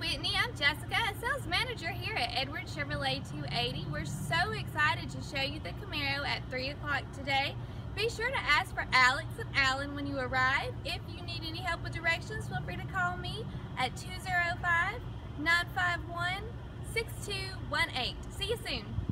Whitni. I'm Jessica, a sales manager here at Edwards Chevrolet 280. We're so excited to show you the Camaro at 3 o'clock today. Be sure to ask for Alex and Alan when you arrive. If you need any help with directions, feel free to call me at 205 951 6218. See you soon.